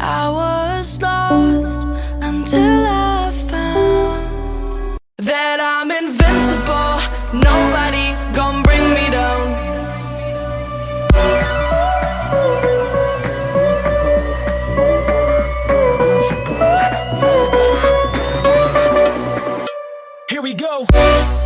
I was lost until I found that I'm invincible. Nobody gonna bring me down. Here we go.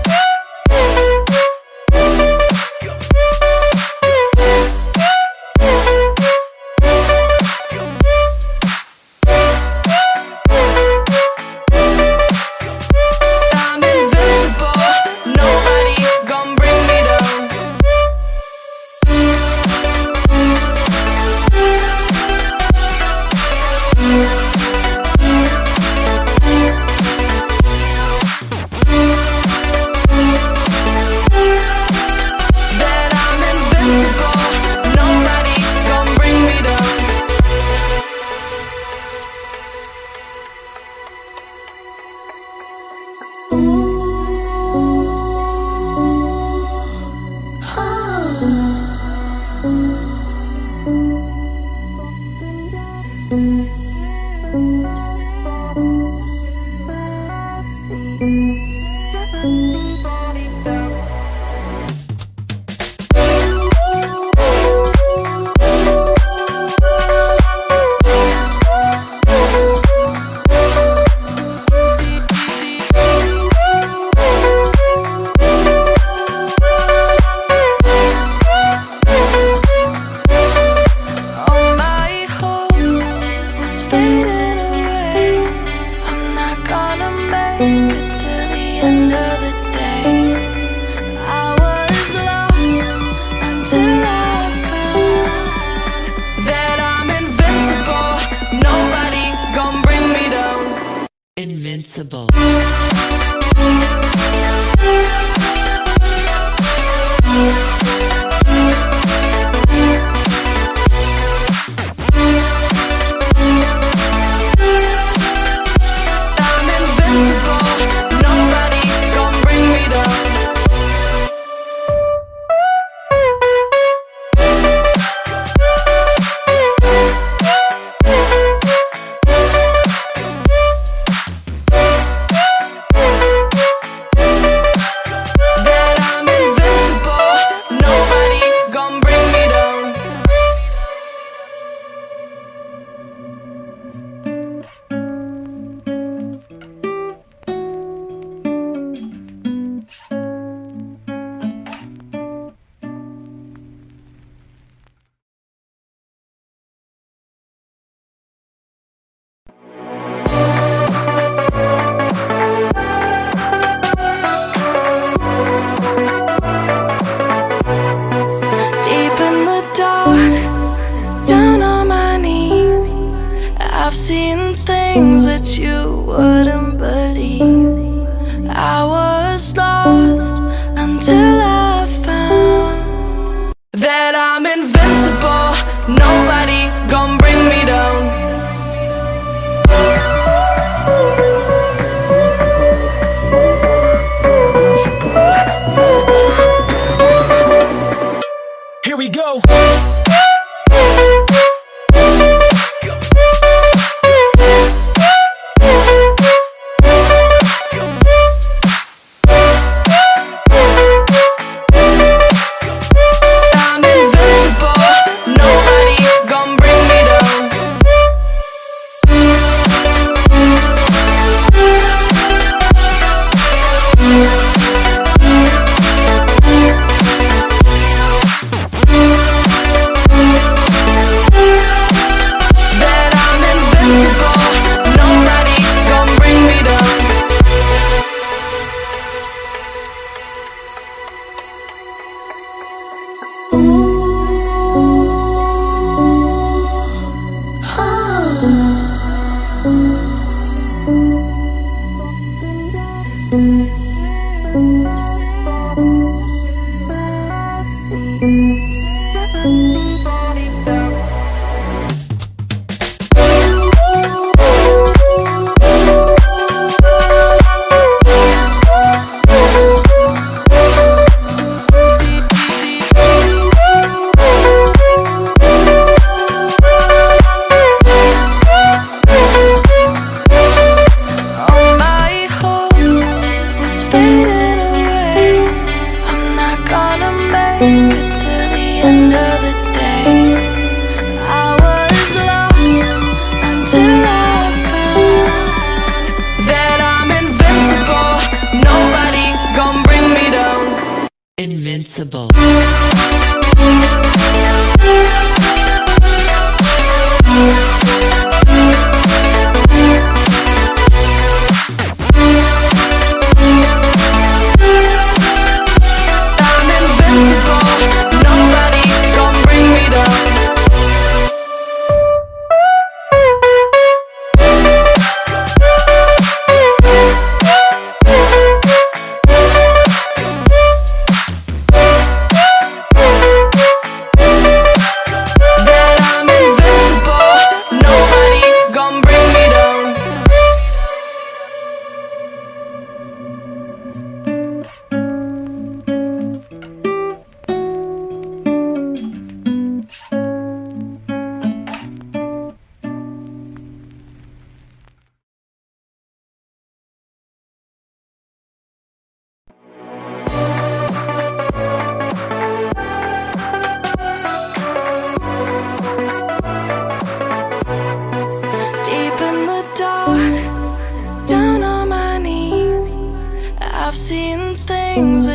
possible. I've seen invincible. I've seen things